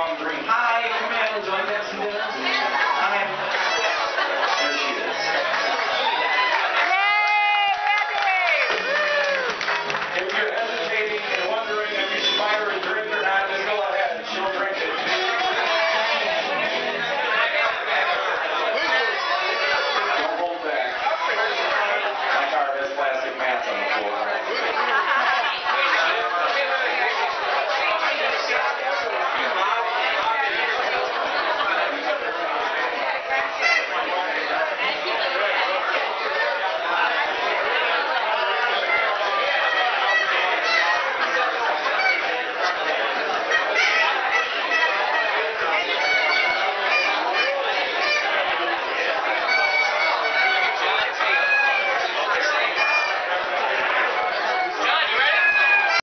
one dream.